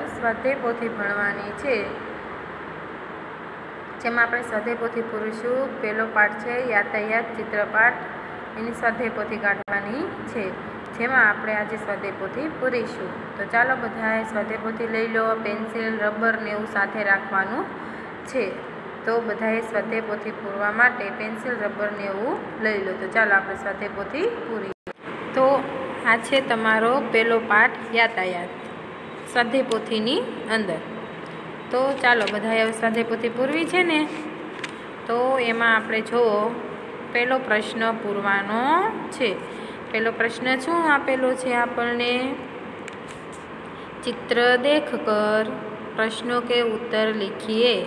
પાંચની સ્વાધ્યાય પોથી ભણવાની છે. જેમાં આપણે સ્વાધ્યાય પોથી પૂરીશું પહેલો પાઠ છે, યાતાયાત, ચિત્રપાઠ, એની સ્વાધ્યાય પોથી કાઢવાની છે. જેમાં આપણે આજે સ્વાધ્યાય પોથી પૂરીશું. તો ચાલો બધાએ સ્વાધ્યાય પોથી લઈ લો, પેન્સિલ, રબર ને એવું સાથે રાખવાનું છે. તો બધાએ સ્વાધ્યાય પોથી પૂરવા માટે પેન્સિલ, રબર ને એવું લઈ લો. તો ચાલો આપણે સ્વાધ્યાય પોથી પૂરી તો આ છે તમારો પહેલો પાઠ, યાતાયાત. સ્વાધ્યાય પોથીની અંદર. તો ચાલો, બધાએ હવે સ્વાધ્યાય પોથી પૂરવી છે ને? તો એમાં આપણે જુઓ, પહેલો પ્રશ્ન પૂરવાનો છે. પહેલો પ્રશ્ન શું આપેલો છે આપણને? ચિત્ર દેખ કર, પ્રશ્નો કે ઉત્તર લીખીએ.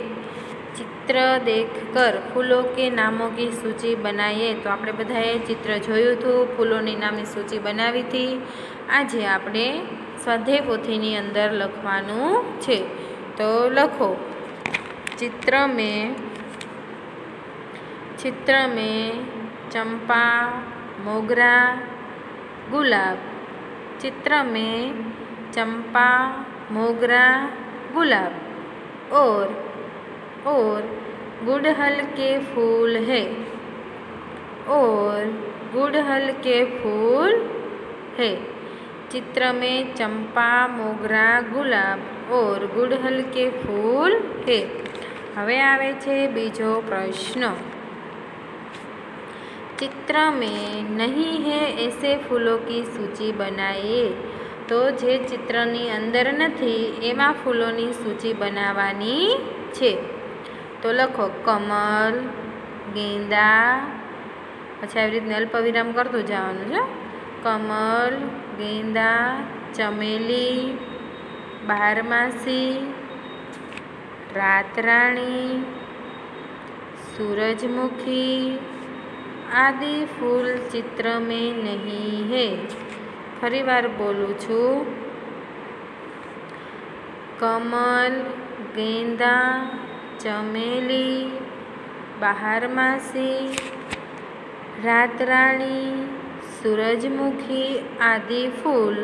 ચિત્ર દેખ કર, ફૂલો કે નામો કી સૂચિ બનાવીએ. તો આપણે બધાએ ચિત્ર જોયું હતું, ફૂલોની નામની સૂચિ બનાવી હતી. આજે આપણે સ્વાધ્યાય પોથીની અંદર લખવાનું છે તો લખો चित्र में चित्र में चंपा मोगरा गुलाब चित्र में चंपा मोगरा गुलाब और और गुड़हल के फूल है और गुड़हल के फूल है चित्र में चंपा मोगरा गुलाब और गुड़हल के फूल है હવે આવે છે બીજો પ્રશ્ન चित्र में नहीं है ऐसे फूलों की सूची बनाइए તો જે ચિત્રની અંદર નથી એવા ફૂલોની સૂચિ બનાવવાની છે તો લખો કમલ ગેંદા પછી આવી રીતના અલ્પવિરામ કરતું જવાનું છે કમલ ગેંદા, ચમેલી, બારમાસી, રાતરાણી, સૂરજમુખી આદિ ફૂલ ચિત્ર મેં નહીં હે. ફરી વાર બોલું છું. કમલ, ગેંદા, ચમેલી બહારમાસી રાતરાણી सूरजमुखी आदि फूल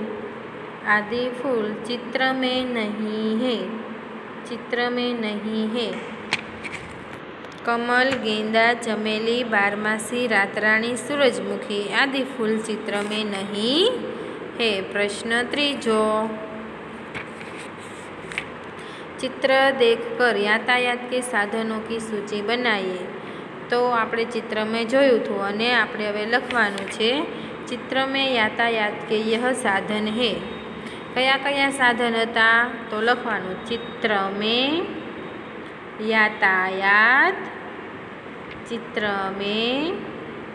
आदि फूल चित्र में नहीं है चित्र में नहीं है कमल गेंदा चमेली बारमासी रातराणी सूरजमुखी आदि फूल चित्र में नहीं है प्रश्न त्रीजो चित्र देखकर यातायात के साधनों की सूची बनाइए તો આપણે ચિત્રમાં જોયું હતું અને આપણે હવે લખવાનું છે चित्र में यातायात के यह साधन है। कया कया साधन था? तो लखवा चित्र में यातायात, चित्र में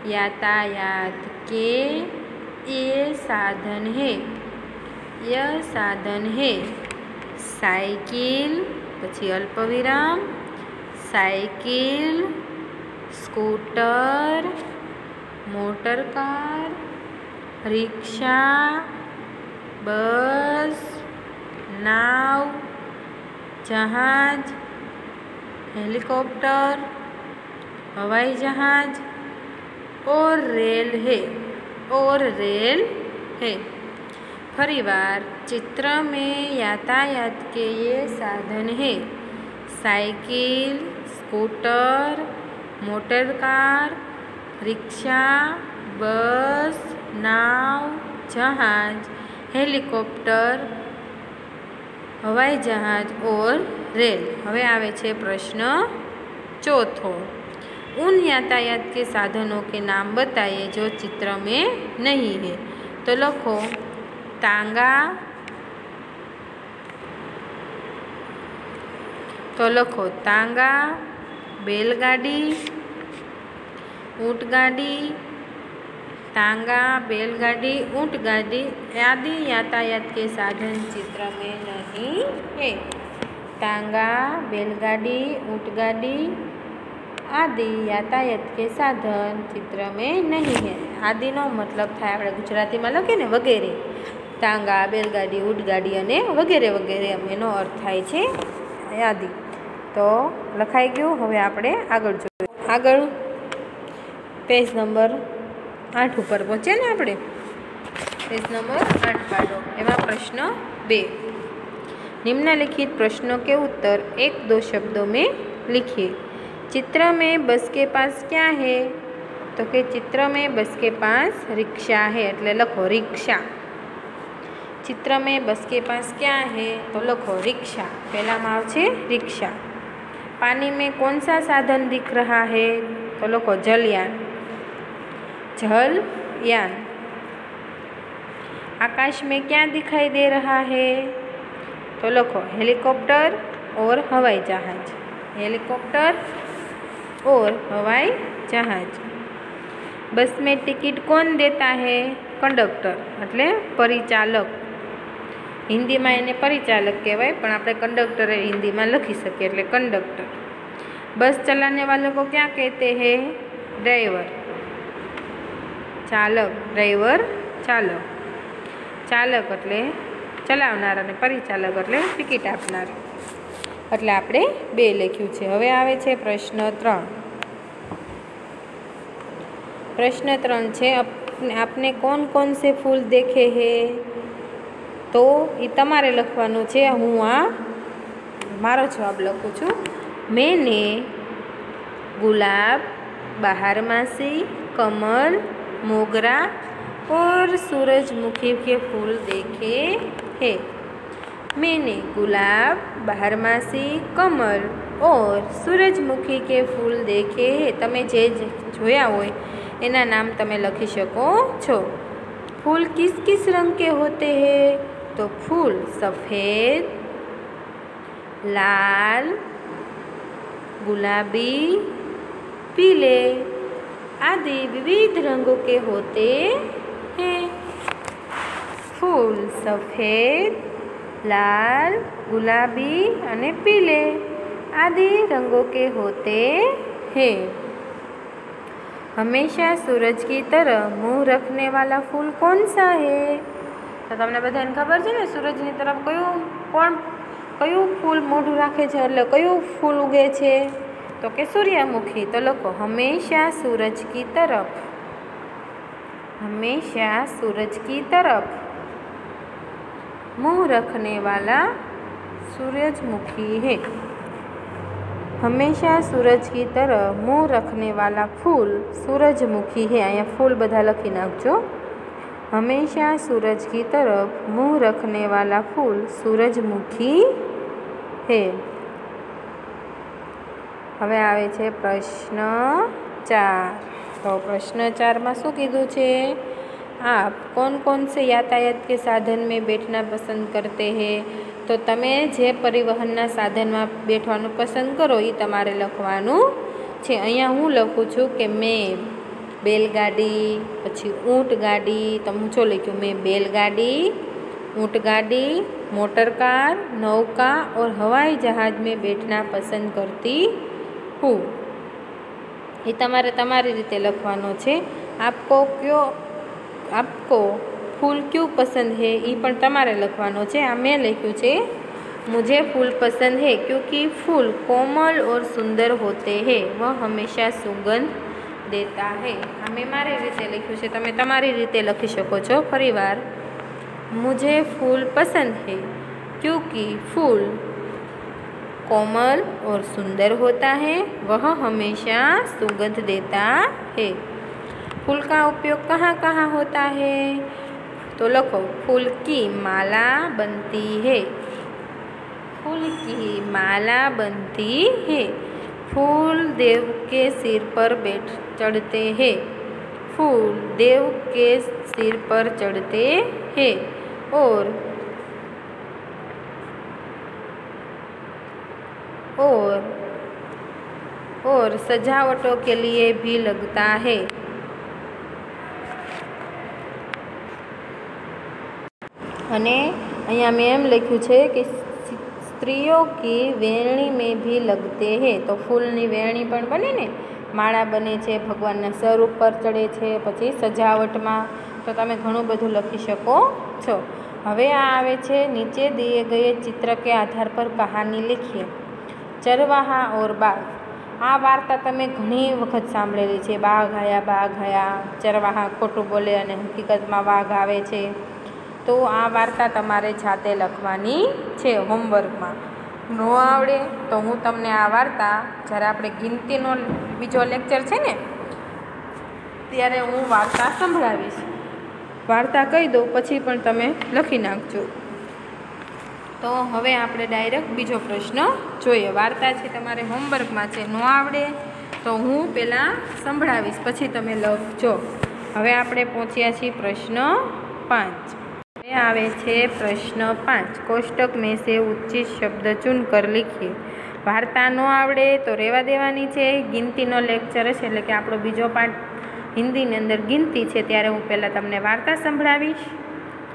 यातायात के ये साधन है। यह साधन है साइकिल पची अल्प विराम, cycle, scooter, motor car રિક્ષા બસ નાવ જહાજ हेलीकॉप्टर हवाई जहाज और रेल है और रेल है परिवार चित्र में यातायात के ये साधन है cycle scooter motor car rickshaw bus नाव जहाज हेलीकॉप्टर हवाई जहाज और रेल હવે આવે છે પ્રશ્ન ચોથો उन यातायात के साधनों के नाम बताइए जो चित्र में नहीं है तो लखो तांगा तो लखो तांगा बैलगाड़ी ऊँटगाड़ी तांगा बैलगाड़ी ऊँटगाड़ी आदि यातायात के साधन चित्र में नहीं है तांगा बैलगाड़ी ऊँटगाड़ी આદિ યાતાયાત કે સાધન ચિત્ર મેં નહીં હે આદિનો મતલબ થાય આપણે ગુજરાતીમાં લખીએ ને વગેરે ટાંગા બેલગાડી ઊંટગાડી અને વગેરે વગેરે એમ એનો અર્થ થાય છે આદિ તો લખાઈ ગયું હવે આપણે આગળ જોઈએ આગળ પેજ નંબર આઠ ઉપર પહોંચીએ ને આપણે પેજ નંબર આઠ પાડો એમાં પ્રશ્ન બે निम्नलिखित प्रश्नों के उत्तर एक दो शब्दों में लिखिए चित्र में बस के पास क्या है तो કે ચિત્ર में बस के पास रिक्शा है એટલે લખો રિક્ષા ચિત્ર में बस के पास क्या है तो લખો रिक्शा પહેલામાં આવશે રિક્ષા पानी में कौन सा साधन दिख रहा है तो लखो जल यान। आकाश में क्या दिखाई दे रहा है? तो लखो, हेलीकॉप्टर और हवाई जहाज। हेलीकॉप्टर और हवाई जहाज। बस ટિકિટ કોણ દેતા હે કંડક્ટર એટલે પરિચાલક હિન્દીમાં એને પરિચાલક કહેવાય પણ આપણે કંડક્ટર હિન્દીમાં લખી શકીએ એટલે કંડક્ટર બસ ચલાને વાલો ક્યાં કહેતે હે ડ્રાઈવર ચાલક, ડ્રાઈવર, ચાલક. ચાલક એટલે ચલાવનાર અને પરિચાલક એટલે ટિકિટ આપનાર. એટલે આપણે બે લખ્યું છે. હવે આવે છે પ્રશ્ન ત્રણ. પ્રશ્ન ત્રણ છે આપને કોણ કોણ સે ફૂલ દેખે હે? તો એ તમારે લખવાનું છે. હું આ, મારો જવાબ લખું છું. મેને ગુલાબ બહારમાસી કમલ मोगरा और सूरजमुखी के फूल देखे हैं मैंने गुलाब बारहमासी कमल और सूरजमुखी के फूल देखे हैं તમે જે જોયા હોય એના નામ તમે લખી શકો છો फूल किस किस रंग के होते हैं तो फूल सफ़ेद लाल गुलाबी पीले आदि विविध रंगों के होते हैं फूल सफ़ेद लाल गुलाबी અને पीले आदि रंगों के होते हैं हमेशा सूरज की तरह मुंह रखने वाला फूल कौन सा है તો તમને બધાને ખબર છે ને સૂરજની તરફ કયું કોણ કયું ફૂલ મોઢું રાખે છે એટલે કયું ફૂલ ઉગે છે तो के सूर्यमुखी तो लोग हमेशा सूरज की तरफ़। हमेशा सूरज की तरफ़। मुँह रखने वाला सूरजमुखी है। हमेशा सूरज की तरफ़ मुँह रखने वाला फूल सूरजमुखी है। अँ फूल बधा लखी नाखजो हमेशा सूरज की तरफ़ मुँह रखने वाला फूल सूरजमुखी है। હવે આવે છે પ્રશ્ન ચાર તો પ્રશ્ન ચારમાં શું કીધું છે आप कौन कौन से यातायात के साधन में बैठना पसंद करते हैं તો તમે જે પરિવહનના સાધનમાં બેઠવાનું પસંદ કરો એ તમારે લખવાનું છે અહીંયા હું લખું છું કે મેં બેલગાડી પછી ઊંટ ગાડી તો હું શું લખ્યું મેં બેલગાડી ऊँट गाड़ी मोटर कार नौका और हवाई जहाज में बैठना पसंद करती હું એ તમારે તમારી રીતે લખવાનો છે આપકો કયો આપકો ફૂલ ક્યું પસંદ હે એ પણ તમારે લખવાનો છે આ મેં લખ્યું છે मुझे फूल पसंद है क्योंकि फूल कोमल और सुंदर होते हैं वह हमेशा सुगंध देता है આ મેં મારી રીતે લખ્યું છે તમે તમારી રીતે લખી શકો છો ફરીવાર मुझे फूल पसंद है क्योंकि फूल कोमल और सुंदर होता है, वह हमेशा सुगंध देता है। फूल का उपयोग कहाँ कहाँ होता है? तो लखो, फूल की माला बनती है। फूल की माला बनती है। फूल देव के सिर पर बैठ चढ़ते हैं। फूल देव के सिर पर चढ़ते हैं और और और सजावटों के लिए भी लगता है। અને અહીંયા મેં એમ લખ્યું છે કે સ્ત્રીઓ કી વેણી મેં ભી લગતે હે. તો ફૂલની વેણી પણ બને ને? માળા બને છે, ભગવાનના સર ઉપર ચડે છે, પછી સજાવટમાં. તો તમે ઘણું બધું લખી શકો છો. હવે આ આવે છે, નીચે દઈએ ગયે ચિત્ર કે આધાર પર કહાની લખીએ. ચરવાહા ઓર બાઘ આ વાર્તા તમે ઘણી વખત સાંભળેલી છે. બાઘ આયા બાઘ આયા ચરવાહા ખોટું બોલે અને હકીકતમાં વાઘ આવે છે. તો આ વાર્તા તમારે જાતે લખવાની છે હોમવર્કમાં. ન આવડે તો હું તમને આ વાર્તા જ્યારે આપણે ગિનતીનો બીજો લેક્ચર છે ને, ત્યારે હું વાર્તા સંભળાવીશ. વાર્તા કહી દઉં, પછી પણ તમે લખી નાખજો. તો હવે આપણે ડાયરેક્ટ બીજો પ્રશ્ન જોઈએ. વાર્તા છે તમારે હોમવર્કમાં છે, ન આવડે તો હું પહેલાં સંભળાવીશ, પછી તમે લખજો. હવે આપણે પહોંચ્યા છીએ પ્રશ્ન પાંચ. હવે આવે છે પ્રશ્ન પાંચ. કોષ્ટક મેસે ઉચ્ચિત શબ્દ ચૂન કર લીખીએ વાર્તા ન આવડે તો રહેવા દેવાની છે. ગિનતીનો લેક્ચર છે એટલે કે આપણો બીજો પાઠ હિન્દીની અંદર ગિનતી છે, ત્યારે હું પહેલાં તમને વાર્તા સંભળાવીશ,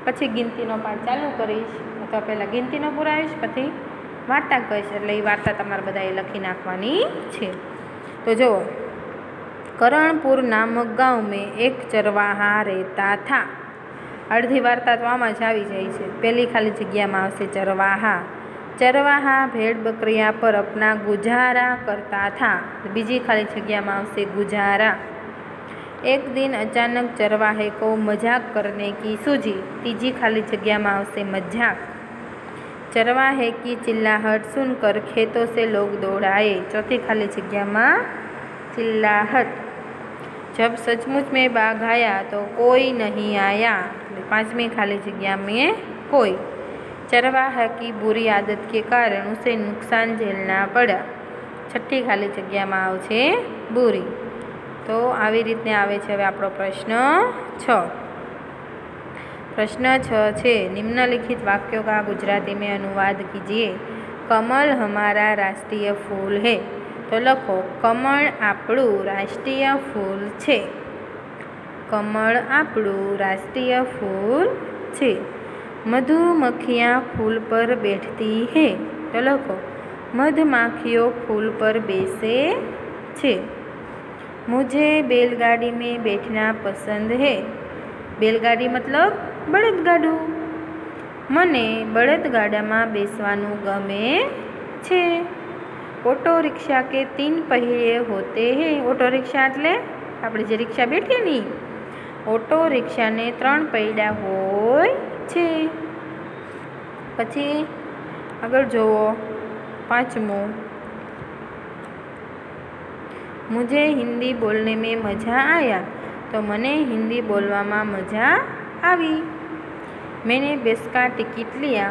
પછી ગિનતીનો પાઠ ચાલુ કરીશ. તો પહેલાં ગિનતીનો પુરાવીશ પછી વાર્તા કહીશ એટલે એ વાર્તા તમારે બધાએ લખી નાખવાની છે. તો જુઓ. કરણપુર નામક ગાંવ મેં એક ચરવાહા રહેતા થા. અડધી વાર્તા તો આમાં જ આવી જાય છે. પહેલી ખાલી જગ્યામાં આવશે ચરવાહા. ચરવાહા ભેડ બકરિયા પર અપના ગુજારા કરતા થા. બીજી ખાલી જગ્યામાં આવશે ગુજારા. એક દિન અચાનક ચરવાહે કો મજાક કરને કી સૂજી? ત્રીજી ખાલી જગ્યામાં આવશે મજાક. चरवा है की चिल्लाहट सुनकर खेतों से लोग दौड़ आए चौथी खाली जगह में चिल्लाहट जब सचमुच में बाघ आया तो कोई नहीं आया पांचवी खाली जगह में कोई चरवाह की बुरी आदत के कारण उसे नुकसान झेलना पड़ा છઠ્ઠી ખાલી જગ્યામાં આવશે બુરી તો આવી રીતને આવે છે હવે આપણો પ્રશ્ન છ પ્રશ્ન છ છે. નિમ્નલિખિત વાક્યો કા ગુજરાતી મેં અનુવાદ કીજીએ કમળ હમારા રાષ્ટ્રીય ફૂલ હે. તો લખો, કમળ આપણું રાષ્ટ્રીય ફૂલ છે. કમળ આપણું રાષ્ટ્રીય ફૂલ છે. મધુમખિયા ફૂલ પર બેઠતી હે. તો લખો, મધમાખીઓ ફૂલ પર બેસે છે. મુજે બેલગાડી મેં બેઠના પસંદ હે. બેલગાડી મતલબ બળદગાડું? મને બળદગાડામાં બેસવાનું ગમે છે. ઓટો રિક્ષા કે તીન પહેયે હોતે હે. ઓટો રિક્ષા એટલે આપણે જે રિક્ષા બેઠીએ ને ઓટો રિક્ષાને ત્રણ પૈડા હોય છે. પછી આગળ જુઓ પાંચમું. મુજે હિન્દી બોલને મેં મજા આયા. તો મને હિન્દી બોલવામાં મજા આવી. मैंने बस का टिकट लिया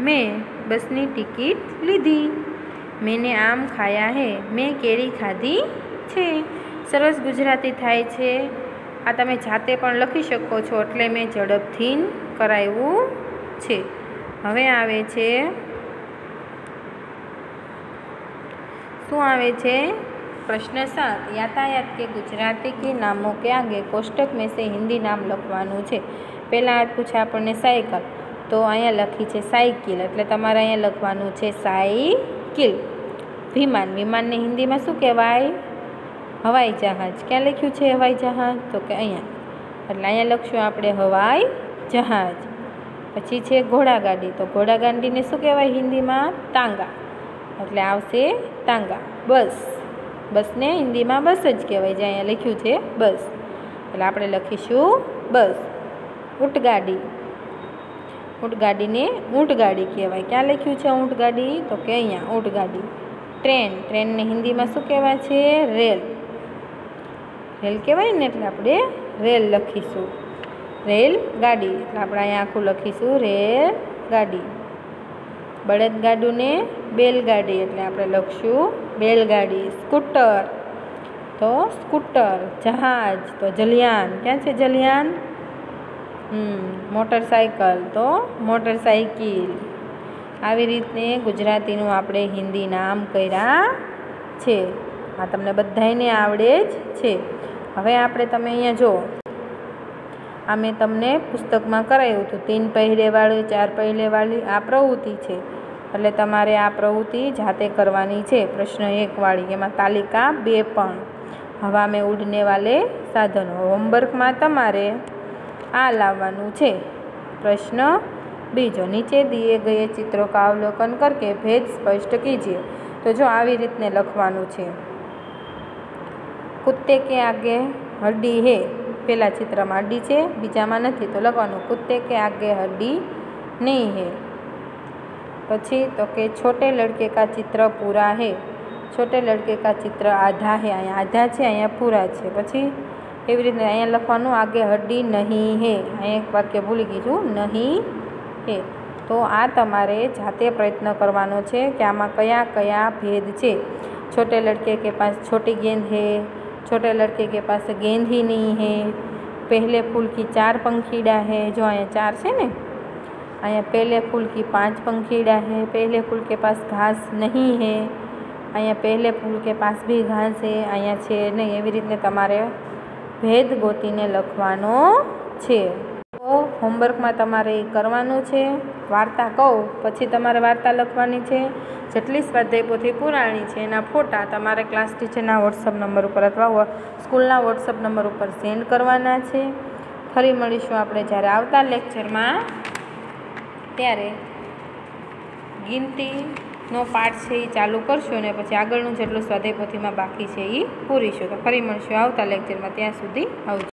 મેં બસની ટિકિટ લીધી મેને આમ ખાયા હે મેં કેરી ખાધી છે સરસ ગુજરાતી થાય છે આ તમે જાતે પણ લખી શકો છો એટલે મેં ઝડપથી કરાવ્યું છે હવે આવે છે શું આવે છે प्रश्न सात यातायात के गुजराती के नामों के आगे कोष्टक में से हिंदी नाम લખવાનું છે પહેલાં આપ્યું છે આપણને સાયકલ. તો અહીંયા લખી છે સાયકલ, એટલે તમારે અહીંયા લખવાનું છે સાયકલ. વિમાન, વિમાનને હિન્દીમાં શું કહેવાય? હવાઈ જહાજ. ક્યાં લખ્યું છે હવાઈ જહાજ? તો કે અહીંયા. એટલે અહીંયા લખશું આપણે હવાઈ જહાજ. પછી છે ઘોડાગાડી તો ઘોડાગાડીને શું કહેવાય હિન્દીમાં? તાંગા. એટલે આવશે તાંગા. બસ. બસને હિન્દીમાં બસ જ કહેવાય જે અહીંયા લખ્યું છે બસ. એટલે આપણે લખીશું બસ. ઊંટગાડી. ઊંટગાડીને ઊંટગાડી કહેવાય. ક્યાં લખ્યું છે ઊંટગાડી? તો કે અહીંયા ઊંટગાડી. ટ્રેન. ટ્રેનને હિન્દીમાં શું કહેવાય છે? રેલ. રેલ કહેવાય ને એટલે આપણે રેલ લખીશું. રેલ ગાડી એટલે આપણે અહીંયા આખું લખીશું. રેલ ગાડી બળદગાડુને બેલગાડી એટલે આપણે લખશું બેલગાડી. સ્કૂટર. તો સ્કૂટર. જહાજ. તો જલિયાન. ક્યાં છે જલિયાન? મોટરસાઇકલ તો મોટરસાઇકલ આવી રીતે ગુજરાતીનું આપણે હિન્દી નામ કર્યા છે. આ તમને બધાને આવડે જ છે. હવે આપણે તમે અહીંયા જુઓ. આ મેં તમને પુસ્તકમાં કરાવ્યું હતું. તીન પહેરેવાળી ચાર પહેરેવાળી આ પ્રવૃત્તિ છે. એટલે તમારે આ પ્રવૃત્તિ જાતે કરવાની છે. પ્રશ્ન એકવાળી એમાં તાલિકા બે પણ. હવા મેં ઉડને વાલે સાધનો. હોમવર્કમાં તમારે આ લાવવાનું છે. પ્રશ્ન બીજો, નીચે દીએ ગયે ચિત્રો કા અવલોકન કરકે ભેદ સ્પષ્ટ કીજીએ તો જો આવી રીતને લખવાનું છે. કુત્તે કે આગે હડ્ડી હે? પહેલા ચિત્રમાં હડ્ડી છે, બીજામાં નથી. તો લખવાનું કુત્તે કે આગે હડ્ડી નહીં હે? પછી તો કે છોટે લડકે કા ચિત્ર પૂરા હે? છોટે લડકે કા ચિત્ર આધા હે? અહીંયા આધા છે, અહીંયા પૂરા છે. પછી એવી રીતે અહીંયા લખવાનું, આગે હડ્ડી નહીં હે. અહીંયા એક વાક્ય ભૂલી ગઈ છું, નહીં હે. તો આ તમારે જાતે પ્રયત્ન કરવાનો છે કે આમાં કયા કયા ભેદ છે. છોટે લડકે કે પાસ છોટી ગેંદ હે, છોટે લડકે કે પાસે ગેંદ ही નહીં હે. પહેલે ફૂલ કી ચાર પંખીડા હે, જો અહીંયા ચાર છે ને? અહીંયા પહેલે ફૂલ કી પાંચ પંખીડા હે, પહેલે ફૂલ કે પાસ ઘાસ નહીં હે. અહીંયા પહેલે ફૂલ કે પાસ બી ઘાસ હે, અહીંયા છે નહીં, એવી રીતને તમારે ભેદ ગોતીને લખવાનો છે. તો હોમવર્કમાં તમારે એ કરવાનું છે. વાર્તા કહું, પછી તમારે વાર્તા લખવાની છે. જેટલી સ્વાધ્યાય પોથી પુરાણી છે, એના ફોટા તમારે ક્લાસ ટીચરના વોટ્સઅપ નંબર ઉપર અથવા સ્કૂલના વોટ્સઅપ નંબર ઉપર સેન્ડ કરવાના છે. ફરી મળીશું આપણે જ્યારે આવતા લેક્ચરમાં ત્યારે ગિનતીનો પાઠ છે એ ચાલુ કરશું અને પછી આગળનું જેટલું સ્વાધ્યાય બાકી છે એ પૂરીશું. તો ફરી મળશું આવતા લેક્ચરમાં ત્યાં સુધી આવજો.